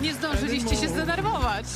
Nie zdążyliście się zdenerwować.